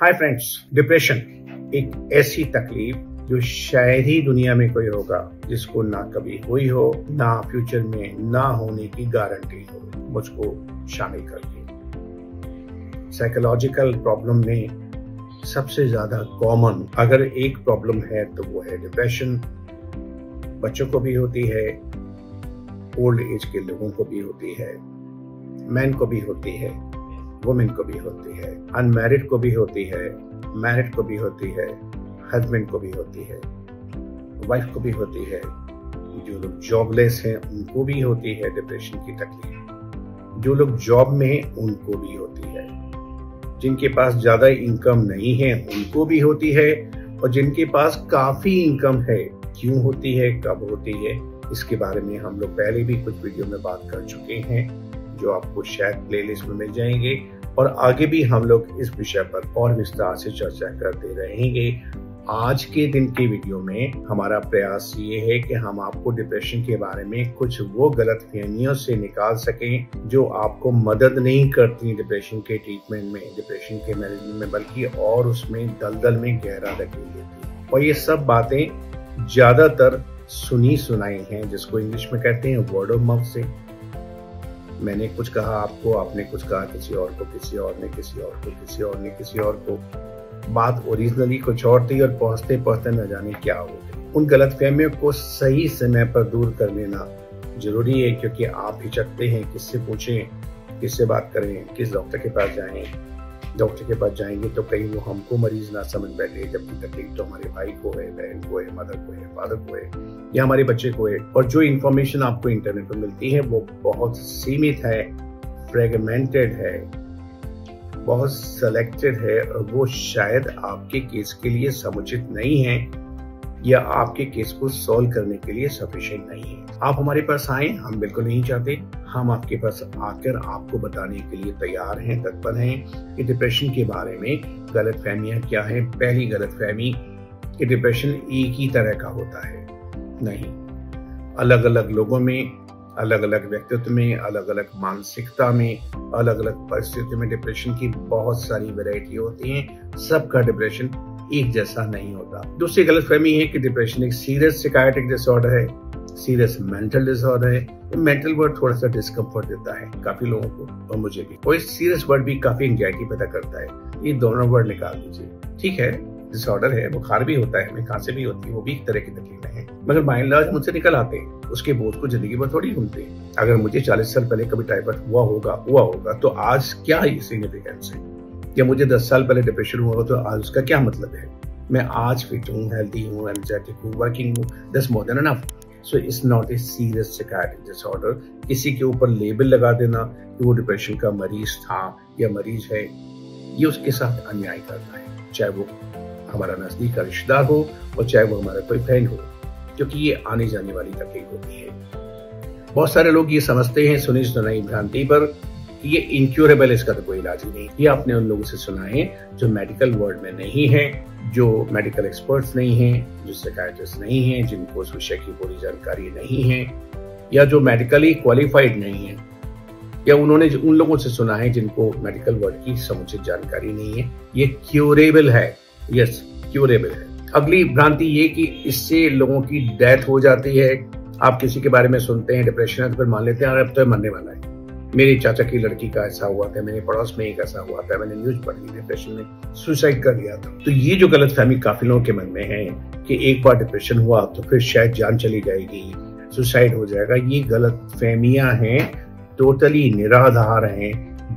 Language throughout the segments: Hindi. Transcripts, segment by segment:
हाय फ्रेंड्स डिप्रेशन एक ऐसी तकलीफ़ जो शायद ही दुनिया में कोई होगा, जिसको ना कभी हुई हो, ना फ्यूचर में ना होने की गारंटी हो, मुझको शामिल कर करके। साइकोलॉजिकल प्रॉब्लम में सबसे ज़्यादा कॉमन अगर एक प्रॉब्लम है तो वो है डिप्रेशन बच्चों को भी होती है ओल्ड एज के लोगों को भी होती है मैन को भी होती है। वुमेन को भी होती है अनमैरिड को भी होती है मैरिड को भी होती है हस्बैंड को भी होती है वाइफ को भी होती है। जो लोग जॉबलेस हैं, उनको भी होती है डिप्रेशन की तकलीफ़। जो लोग जॉब में हैं, उनको भी होती है। जिनके पास ज़्यादा इनकम नहीं है, उनको भी होती है, और जिनके पास काफ़ी इनकम है, क्यों होती है, कब होती है, इसके बारे में हम लोग पहले भी कुछ वीडियो में बात कर चुके हैं। जो आपको शायद प्लेलिस्ट में मिल जाएँगे। और आगे भी हम लोग इस विषय पर और विस्तार से चर्चा करते रहेंगे। आज के दिन के वीडियो में हमारा प्रयास ये है कि हम आपको डिप्रेशन के बारे में कुछ वो गलत फहमियों से निकाल सकें जो आपको मदद नहीं करती डिप्रेशन के ट्रीटमेंट में डिप्रेशन के मैनेजमेंट में, बल्कि और उसमें दलदल में गहरा धकेल देती और ये सब बातें ज़्यादातर सुनी सुनाई हैं, जिसको इंग्लिश में कहते हैं वर्ड ऑफ़ माउथ से। मैंने कुछ कहा आपको, आपने कुछ कहा किसी और को, किसी और ने, किसी और को, किसी और ने, किसी और को। बात ओरिजिनली कुछ और थी और पहुँचते पहुँचते न जाने क्या हो उन गलत फहमियों को सही समय पर दूर कर लेना ज़रूरी है, क्योंकि आप हिचकते हैं, किससे पूछें, किससे बात करें, किस डॉक्टर के पास जाएँ डॉक्टर के पास जाएँगे तो कहीं वो हमको मरीज़ ना समझ बैठे, जबकि तकलीफ़ तो हमारे भाई को है, बहन को है मदर को है फादर को है, या हमारे बच्चे को है। और जो इन्फॉर्मेशन आपको इंटरनेट पर मिलती है, वो बहुत सीमित है फ्रेगमेंटेड है, बहुत सेलेक्टेड है, और वो शायद आपके केस के लिए समुचित नहीं है, या आपके केस को सॉल्व करने के लिए सफिशिएंट नहीं है। आप हमारे पास आए, हम बिल्कुल नहीं चाहते। हम आपके पास आकर आपको बताने के लिए तैयार हैं, तत्पर हैं कि डिप्रेशन के बारे में गलत फहमियाँ क्या है। पहली गलत फहमी कि डिप्रेशन एक ही तरह का होता है। नहीं। अलग अलग लोगों में अलग अलग व्यक्तित्व में अलग अलग मानसिकता में अलग अलग परिस्थिति में डिप्रेशन की बहुत सारी वेराइटी होती है। सबका डिप्रेशन एक जैसा नहीं होता। दूसरी गलतफहमी है कि डिप्रेशन एक सीरियस सिकायटिक डिसऑर्डर है। सीरियस मेंटल डिसऑर्डर है। मेंटल वर्ड थोड़ा सा डिस्कम्फर्ट देता है काफ़ी लोगों को और मुझे भी। और सीरियस वर्ड भी काफ़ी एंग्जाइटी पैदा करता है। ये दोनों वर्ड निकाल दीजिए। ठीक है? डिसऑर्डर है, बुखार भी होता है खांसी भी होती है, वो भी एक तरह की तकलीफें हैं। मगर माइंड लाज मुझसे निकल आते हैं। उसके बोझ को ज़िंदगी भर थोड़ी घूमते हैं। अगर मुझे चालीस साल पहले कभी टाइफाइड हुआ होगा हुआ होगा तो आज क्या सिग्निफिकेंस है? या मुझे दस साल पहले डिप्रेशन हुआ तो आज उसका क्या मतलब है? मैं आज फिट हूँ हेल्थी हूँ एनर्जेटिक हूँ वर्किंग हूँ दस more than enough so it's not a serious psychiatric disorder किसी के ऊपर लेबल लगा देना कि वो डिप्रेशन का मरीज़ था या मरीज़ है, ये उसके साथ अन्याय करता है। चाहे वो हमारा नज़दीक का रिश्तेदार हो और चाहे वो हमारा कोई फ्रेंड हो, क्योंकि ये आने जाने वाली तकलीफ़ होती है। बहुत सारे लोग ये समझते हैं सुनी सुनाई भ्रांति पर। ये इनक्यूरेबल इसका तो कोई इलाज ही नहीं। ये आपने उन लोगों से सुना है जो मेडिकल वर्ल्ड में नहीं है, जो मेडिकल एक्सपर्ट्स नहीं हैं, जो साइकाइट्रिस्ट नहीं हैं, जिनको उस विषय की पूरी जानकारी नहीं है, या जो मेडिकली क्वालिफाइड नहीं है, या उन्होंने उन लोगों से सुना है जिनको मेडिकल वर्ल्ड की समुचित जानकारी नहीं है। ये क्यूरेबल है। यस क्यूरेबल है। अगली भ्रांति ये कि इससे लोगों की डेथ हो जाती है। आप किसी के बारे में सुनते हैं डिप्रेशन है तो फिर मान लेते हैं अब तो मरने वाला है। मेरे चाचा की लड़की का ऐसा हुआ था, मेरे पड़ोस में एक ऐसा हुआ था, मैंने न्यूज़ पढ़ी डिप्रेशन में सुसाइड कर लिया था। तो ये जो गलत फहमी काफ़ी लोगों के मन में है कि एक बार डिप्रेशन हुआ तो फिर शायद जान चली जाएगी सुसाइड हो जाएगा, ये गलत फहमियाँ हैं टोटली निराधार हैं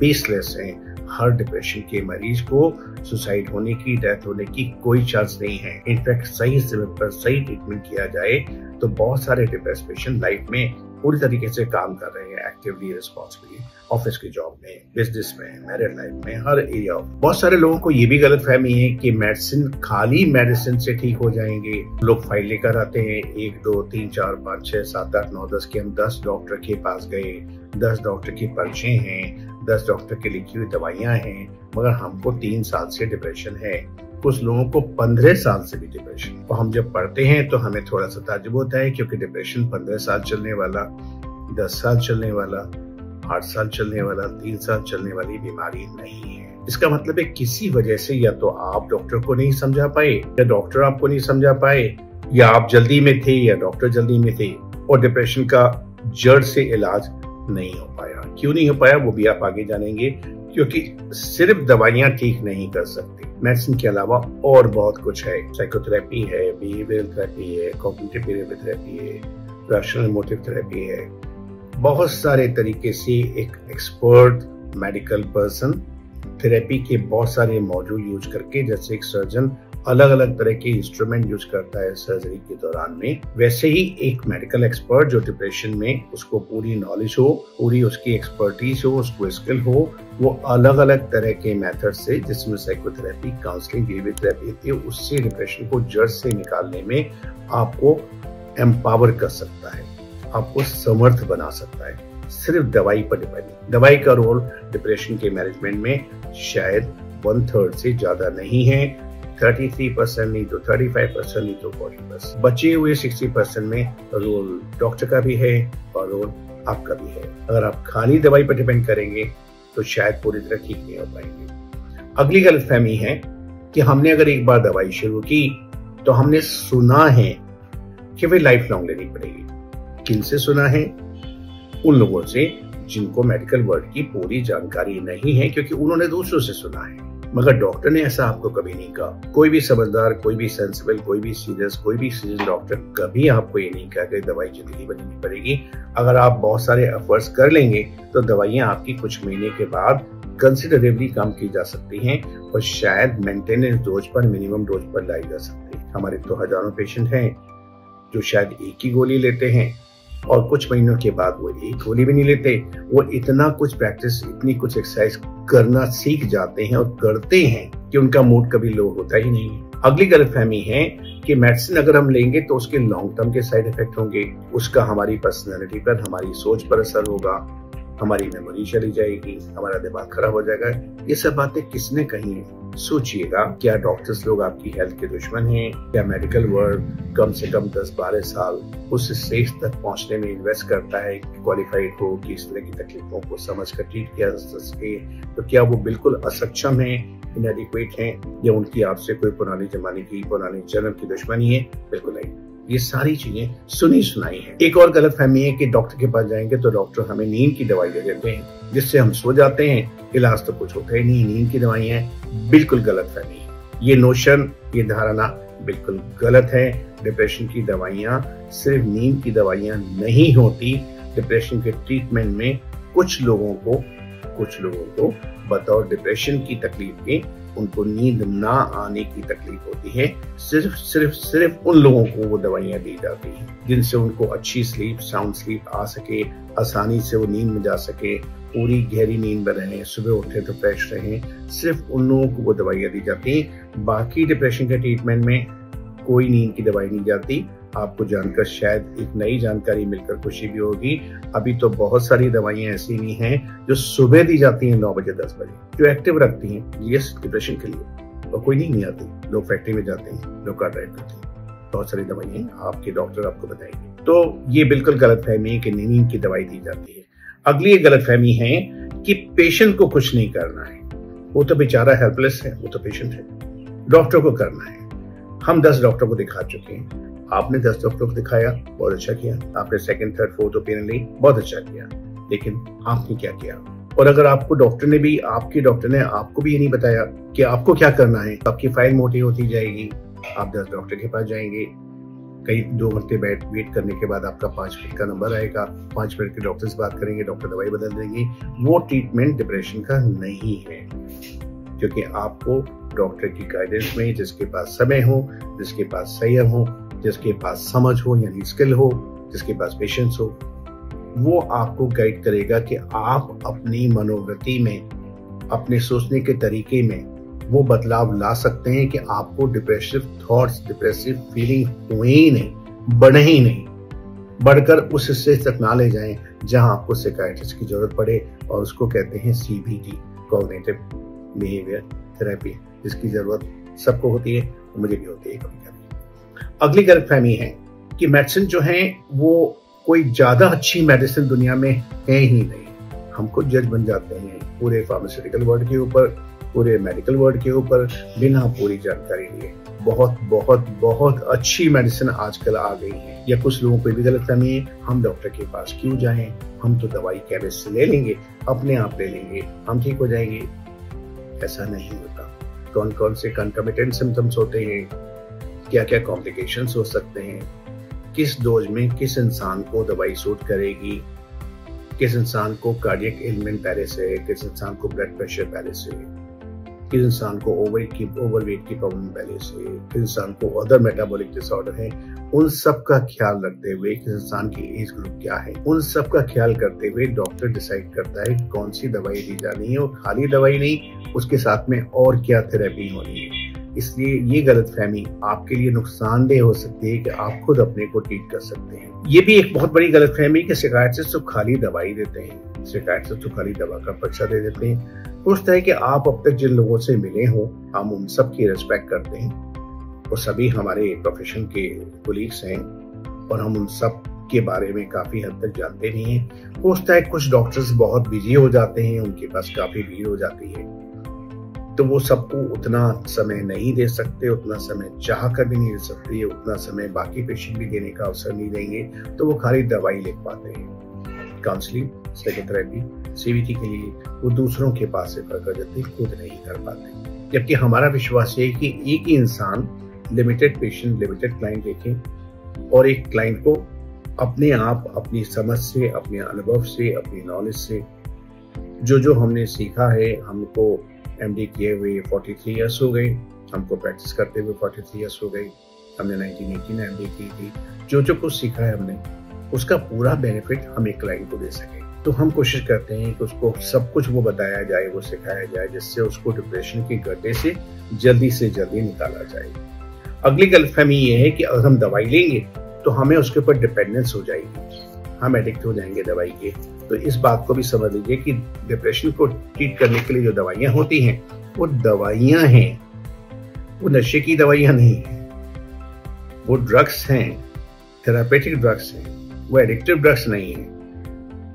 बेसलेस हैं। हर डिप्रेशन के मरीज़ को सुसाइड होने की डेथ होने की कोई चांस नहीं है। इनफैक्ट सही समय पर सही ट्रीटमेंट किया जाए तो बहुत सारे डिप्रेस पेशेंट लाइफ में पूरी तरीके से काम कर रहे हैं एक्टिवली रिस्पॉन्सिबली ऑफ़िस की जॉब में बिज़नेस में मैरिड लाइफ में, हर एरिया बहुत सारे लोगों को ये भी गलत फहमी है कि मेडिसिन खाली मेडिसिन से ठीक हो जाएँगे। लोग फ़ाइल लेकर आते हैं, एक, दो, तीन, चार, पाँच, छह, सात, आठ, नौ, दस के हम दस डॉक्टर के पास गए, दस डॉक्टर के पर्चे हैं, दस डॉक्टर की लिखी हुई दवाइयाँ हैं, मगर हमको तीन साल से डिप्रेशन है। कुछ लोगों को पंद्रह साल से भी डिप्रेशन तो हम जब पढ़ते हैं तो हमें थोड़ा सा ताजुब होता है, क्योंकि डिप्रेशन पंद्रह साल चलने वाला, दस साल चलने वाला, आठ साल चलने वाला, तीन साल चलने वाली बीमारी नहीं है। इसका मतलब है किसी वजह से या तो आप डॉक्टर को नहीं समझा पाए, या डॉक्टर आपको नहीं समझा पाए, या आप जल्दी में थे, या डॉक्टर जल्दी में थे, और डिप्रेशन का जड़ से इलाज नहीं हो पाया। क्यों नहीं हो पाया, वो भी आप आगे जानेंगे। क्योंकि सिर्फ़ दवाइयाँ ठीक नहीं कर सकती। मेडिसिन के अलावा और बहुत कुछ है। साइकोथेरेपी है बिहेवियरल थेरेपी है कॉग्निटिव बिहेवियर थेरेपी है रैशनल मोटिव थेरेपी है। बहुत सारे तरीके से एक एक्सपर्ट मेडिकल पर्सन थेरेपी के बहुत सारे मॉड्यूल यूज़ करके, जैसे एक सर्जन अलग अलग तरह के इंस्ट्रूमेंट यूज़ करता है सर्जरी के दौरान में। वैसे ही एक मेडिकल एक्सपर्ट जो डिप्रेशन में उसको पूरी नॉलेज हो, पूरी उसकी एक्सपर्टीज हो, उसको स्किल हो, वो अलग अलग तरह के मेथड से, जिसमें साइकोथेरेपी काउंसलिंग थेरेपी होती है उससे डिप्रेशन को जड़ से निकालने में आपको एम्पावर कर सकता है, आपको समर्थ बना सकता है। सिर्फ़ दवाई पर डिपेंड दवाई का रोल डिप्रेशन के मैनेजमेंट में शायद वन थर्ड से ज़्यादा नहीं है। 33 परसेंट नहीं तो 35 परसेंट नहीं तो 40 परसेंट बचे हुए 60 परसेंट में रोल डॉक्टर का भी है और रोल आपका भी है। अगर आप खाली दवाई पर डिपेंड करेंगे तो शायद पूरी तरह ठीक नहीं हो पाएँगे। अगली गलत फहमी है कि हमने अगर एक बार दवाई शुरू की तो हमने सुना है कि वे लाइफ लॉन्ग लेनी पड़ेगी किन से सुना है? उन लोगों से जिनको मेडिकल वर्ड की पूरी जानकारी नहीं है, क्योंकि उन्होंने दूसरों से सुना है। मगर डॉक्टर ने ऐसा आपको कभी नहीं कहा। कोई भी समझदार, कोई भी सेंसिबल कोई भी सीरियस कोई भी सीरियस डॉक्टर कभी आपको ये नहीं कहा कि दवाई ज़िंदगी बननी पड़ेगी। अगर आप बहुत सारे एफर्ट्स कर लेंगे तो दवाइयाँ आपकी कुछ महीने के बाद कंसिडरेबली कम की जा सकती हैं और शायद मेंटेनेंस डोज पर मिनिमम डोज पर लाई जा सकती है। हमारे तो हज़ारों पेशेंट हैं जो शायद एक ही गोली लेते हैं। और कुछ महीनों के बाद वो एक गोली भी नहीं लेते। वो इतना कुछ प्रैक्टिस इतनी कुछ एक्सरसाइज करना सीख जाते हैं और करते हैं कि उनका मूड कभी लो होता ही नहीं अगली गलत फहमी है कि मेडिसिन अगर हम लेंगे तो उसके लॉन्ग टर्म के साइड इफ़ेक्ट होंगे। उसका हमारी पर्सनैलिटी पर, हमारी सोच पर असर होगा। हमारी मेमोरी चली जाएगी, हमारा दिमाग खराब हो जाएगा। ये सब बातें किसने कही है? सोचिएगा, क्या डॉक्टर्स लोग आपकी हेल्थ के दुश्मन हैं, क्या मेडिकल वर्ल्ड कम से कम 10-12 साल उस स्टेज तक पहुँचने में इन्वेस्ट करता है क्वालिफाइड हो, कि इस तरह की तकलीफों को समझ कर ट्रीट किया जा सके तो क्या वो बिल्कुल असक्षम है इनएडिक्वेट है, या उनकी आपसे कोई पुराने जमाने की, पुराने जन्म की दुश्मनी है? बिल्कुल नहीं। ये सारी चीज़ें सुनी सुनाई है। एक और गलत फहमी है कि डॉक्टर के पास जाएँगे तो डॉक्टर हमें नींद की दवाई दे देते हैं, जिससे हम सो जाते हैं। इलाज तो कुछ होता ही नहीं, नींद की दवाई है। बिल्कुल गलत फहमी। है ये नोशन ये धारणा बिल्कुल गलत है। डिप्रेशन की दवाइयाँ सिर्फ़ नींद की दवाइयाँ नहीं होती। डिप्रेशन के ट्रीटमेंट में कुछ लोगों को, कुछ लोगों को बतौर डिप्रेशन की तकलीफ़ के उनको नींद ना आने की तकलीफ़ होती है। सिर्फ़ सिर्फ़ सिर्फ़ उन लोगों को वो दवाइयाँ दी जाती हैं, जिनसे उनको अच्छी स्लीप साउंड स्लीप आ सके, आसानी से वो नींद में जा सके, पूरी गहरी नींद में रहें, सुबह उठे तो फ्रेश रहें, सिर्फ़ उन लोगों को वो दवाइयाँ दी जाती हैं। बाकी डिप्रेशन के ट्रीटमेंट में कोई नींद की दवाई नहीं जाती। आपको जानकर शायद एक नई जानकारी मिलकर खुशी भी होगी। अभी तो बहुत सारी दवाइयाँ ऐसी भी हैं जो सुबह दी जाती हैं नौ बजे, दस बजे, जो एक्टिव रखती हैं यस डिप्रेशन के लिए। और कोई नहीं आती। लोग फैक्ट्री में जाते हैं, लोग कार ड्राइव करते हैं। बहुत सारी दवाइयाँ आपके डॉक्टर आपको बताएँगे। तो ये बिल्कुल गलत फहमी है कि नींद की दवाई दी जाती है। अगली एक गलत फहमी है कि पेशेंट को कुछ नहीं करना है। वो तो बेचारा हेल्पलेस है, वो तो पेशेंट है। डॉक्टर को करना है। हम दस डॉक्टर को दिखा चुके हैं। आपने दस डॉक्टर को दिखाया, बहुत अच्छा किया। आपने सेकंड थर्ड फोर्थ ओपिनियन ली, बहुत अच्छा किया। लेकिन आपने क्या किया? और अगर आपको डॉक्टर ने भी, आपके डॉक्टर ने आपको भी ये नहीं बताया कि आपको क्या करना है आपकी फ़ाइल मोटी होती जाएगी, आप दस डॉक्टर के पास जाएँगे। कई दो घंटे बैठ वेट करने के बाद आपका पाँच मिनट का नंबर आएगा, पाँच मिनट के डॉक्टर से बात करेंगे डॉक्टर दवाई बदल देंगे। वो ट्रीटमेंट डिप्रेशन का नहीं है, क्योंकि आपको डॉक्टर की गाइडेंस में जिसके पास समय हो, जिसके पास संयम हो जिसके पास समझ हो यानी स्किल हो, जिसके पास पेशेंस हो, वो आपको गाइड करेगा कि आप अपनी मनोवृत्ति में, अपने सोचने के तरीके में वो बदलाव ला सकते हैं कि आपको डिप्रेसिव थॉट्स डिप्रेसिव फीलिंग हुए ही नहीं, बढ़े ही नहीं। बढ़कर उस हिस्से तक ना ले जाएँ जहाँ आपको सिकाइट्रिस्ट की ज़रूरत पड़े और उसको कहते हैं सीबीटी कॉग्निटिव बिहेवियर थेरेपी जिसकी ज़रूरत सबको होती है मुझे भी होती है कभी अगली गलत फहमी है कि मेडिसिन जो है, वो कोई ज़्यादा अच्छी मेडिसिन दुनिया में है ही नहीं। हमको जज बन जाते हैं पूरे फार्मास्यूटिकल वर्ड के ऊपर, पूरे मेडिकल वर्ड के ऊपर, बिना पूरी जानकारी लिए। बहुत बहुत बहुत अच्छी मेडिसिन आजकल आ गई है। या कुछ लोगों को भी गलत फहमी है, हम डॉक्टर के पास क्यों जाएँ? हम तो दवाई केमिस्ट से ले लेंगे, अपने आप ले लेंगे। हम ठीक हो जाएँगे? ऐसा नहीं होता। कौन कौन से कंकमिटेंट सिम्टम्स होते हैं? क्या क्या कॉम्प्लिकेशंस हो सकते हैं? किस डोज में किस इंसान को दवाई सूट करेगी? किस इंसान को कार्डियक एलिमेंट पहले से किस इंसान को ब्लड प्रेशर पहले से किस इंसान को ओवर की ओवरवेट की प्रॉब्लम पहले से किस इंसान को अदर मेटाबॉलिक डिसऑर्डर है? उन सब का ख्याल रखते हुए किस इंसान की एज ग्रुप क्या है? उन सब का ख्याल करते हुए डॉक्टर डिसाइड करता है कौन सी दवाई दी जानी है और खाली दवाई नहीं, उसके साथ में और क्या थेरेपी होनी है। इसलिए ये गलत फहमी आपके लिए नुकसानदेह हो सकती है कि आप खुद अपने को ट्रीट कर सकते हैं। ये भी एक बहुत बड़ी गलत फहमी कि शिकायत तो खाली दवाई देते हैं शिकायत तो खाली दवा का पर्चा दे देते हैं। सोचता है कि आप अब तक जिन लोगों से मिले हो, हम उन सब की रिस्पेक्ट करते हैं। वो सभी हमारे प्रोफेशन के कोलीग्स हैं और हम उन सब के बारे में काफ़ी हद तक जानते नहीं हैं। सोचता है कुछ डॉक्टर्स बहुत बिज़ी हो जाते हैं, उनके पास काफ़ी भीड़ हो जाती है। तो वो सबको उतना समय नहीं दे सकते, उतना समय चाह कर भी नहीं दे सकते, उतना समय बाकी पेशेंट भी देने का अवसर नहीं देंगे तो वो खाली दवाई लिख पाते हैं। काउंसलिंग साइकोथेरेपी सीबीटी के लिए वो दूसरों के पास से कर जाते खुद नहीं कर पाते। जबकि हमारा विश्वास है कि एक ही इंसान लिमिटेड पेशेंट लिमिटेड क्लाइंट देखे और एक क्लाइंट को अपने आप, अपनी समझ से, अपने अनुभव से, अपनी नॉलेज से जो जो हमने सीखा है, हमको एम किए हुए 43 ईयर्स हो गए, हमको प्रैक्टिस करते हुए 43 ईयर्स हो गए, हमने 1980 में एम की थी, जो जो कुछ सीखा है हमने, उसका पूरा बेनिफिट हम एक क्लाइंट को दे सके। तो हम कोशिश करते हैं कि उसको सब कुछ वो बताया जाए, वो सिखाया जाए, जिससे उसको डिप्रेशन के गड्ढे से जल्दी से जल्दी निकाला जाए। अगली गलतफहमी ये है कि अगर हम दवाई लेंगे तो हमें उसके ऊपर डिपेंडेंस हो जाएगी। हम एडिक्ट हो जाएँगे दवाई के। तो इस बात को भी समझ लीजिए कि डिप्रेशन को ट्रीट करने के लिए जो दवाइयाँ होती हैं, वो दवाइयाँ हैं। वो नशे की दवाइयाँ नहीं है। वो ड्रग्स हैं। थेरापेटिक ड्रग्स हैं। वो एडिक्टिव ड्रग्स नहीं है।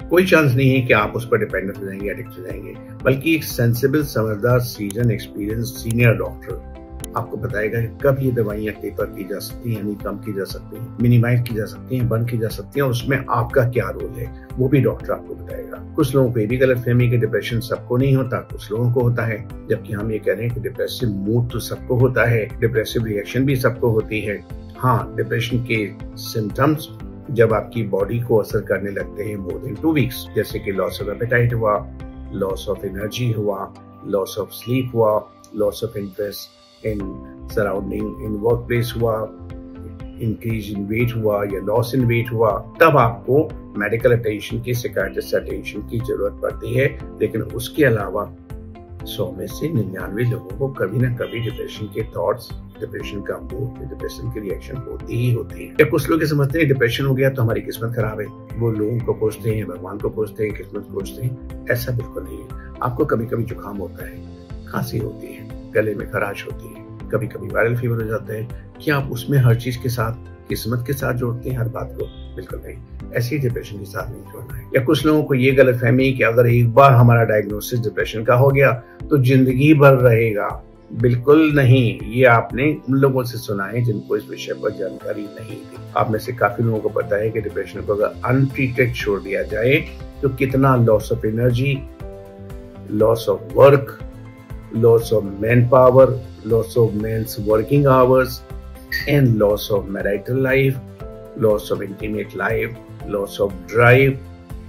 कोई चांस नहीं है कि आप उस पर डिपेंडेंट हो जाएँगे एडिक्ट हो जाएँगे। बल्कि एक सेंसिबल समझदार सीज़न एक्सपीरियंस सीनियर डॉक्टर आपको बताएगा कि कब ये दवाइयाँ टेपर की जा सकती हैं, यानी कम की जा सकती हैं मिनिमाइज की जा सकती हैं, बंद की जा सकती हैं, और उसमें आपका क्या रोल है, वो भी डॉक्टर आपको बताएगा। कुछ लोगों को ये भी गलत फहमी कि डिप्रेशन सबको नहीं होता, कुछ लोगों को होता है, जबकि हम ये कह रहे हैं कि डिप्रेसिव मूड तो सबको होता है डिप्रेसिव रिएक्शन भी सबको होती है। हाँ डिप्रेशन के सिम्टम्स जब आपकी बॉडी को असर करने लगते हैं मोर देन टू वीक्स जैसे कि लॉस ऑफ़ एपेटाइट हुआ लॉस ऑफ़ एनर्जी हुआ लॉस ऑफ़ स्लीप हुआ loss of interest in surrounding in work place हुआ इंक्रीज इन वेट हुआ या लॉस इन वेट हुआ, तब आपको मेडिकल अटेंशन की शिकायत अटेंशन की ज़रूरत पड़ती है। लेकिन उसके अलावा सौ में से निन्यानवे लोगों को कभी ना कभी डिप्रेशन के थॉट्स डिप्रेशन का मूड डिप्रेशन की रिएक्शन होती ही होती है। कुछ लोग समझते हैं डिप्रेशन हो गया तो हमारी किस्मत खराब है। वो लोगों को पूछते हैं, भगवान को पूछते हैं, किस्मत पूछते हैं। ऐसा बिल्कुल नहीं है। आपको कभी कभी जुकाम होता है, खांसी होती है। गले में खराश होती है। कभी कभी वायरल फीवर हो जाता है। क्या आप उसमें हर चीज़ के साथ, किस्मत के साथ जोड़ते हैं? हर बात को? बिल्कुल नहीं। ऐसे डिप्रेशन के साथ नहीं जोड़ना है। या कुछ लोगों को ये गलत फहमी कि अगर एक बार हमारा डायग्नोसिस डिप्रेशन का हो गया तो ज़िंदगी भर रहेगा। बिल्कुल नहीं। ये आपने उन लोगों से सुना है जिनको इस विषय पर जानकारी नहीं थी। आप में से काफ़ी लोगों को पता है कि डिप्रेशन को अगर अनट्रीटेड छोड़ दिया जाए तो कितना loss of energy loss of work loss of man power loss of men's working and loss of marital life, loss of intimate life, loss of drive,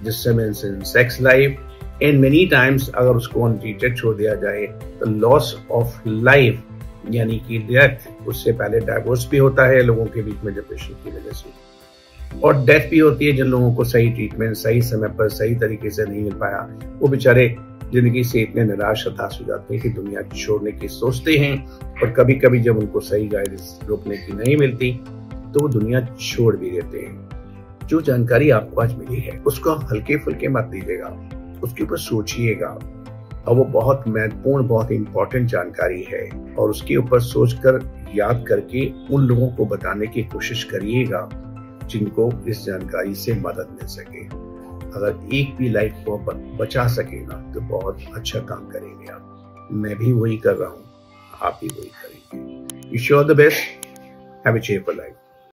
disturbance in sex life, and many times अगर उसको अनट्रीटेड छोड़ दिया जाए तो लॉस ऑफ़ लाइफ यानी कि डेथ उससे पहले डाइवोर्स भी होता है लोगों के बीच में डिप्रेशन की वजह से। और डेथ भी होती है जिन लोगों को सही ट्रीटमेंट सही समय पर, सही तरीके से नहीं मिल पाया, वो बेचारे ज़िंदगी से इतने निराश हताश हो जाते हैं कि दुनिया छोड़ने की सोचते हैं और कभी कभी जब उनको सही गाइडेंस रोकने की नहीं मिलती तो वो दुनिया छोड़ भी देते हैं। जो जानकारी आपको आज मिली है, उसको हल्के फुल्के मत दीजिएगा, उसके ऊपर सोचिएगा। और वो बहुत महत्वपूर्ण, बहुत इंपॉर्टेंट जानकारी है और उसके ऊपर सोचकर याद करके उन लोगों को बताने की कोशिश करिएगा। जिनको इस जानकारी से मदद मिल सके। अगर एक भी लाइफ को बचा सके ना तो बहुत अच्छा काम करेंगे आप। मैं भी वही कर रहा हूँ, आप भी वही करेंगे। You the best have a cheerful life